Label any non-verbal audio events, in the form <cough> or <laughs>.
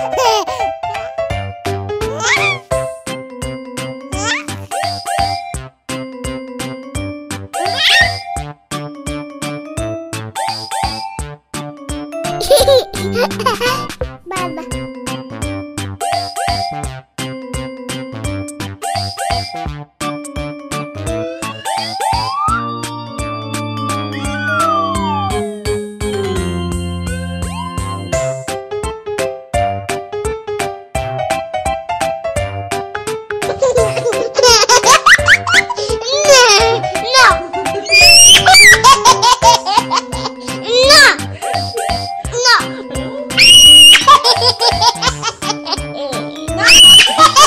Bye-bye. だ <laughs>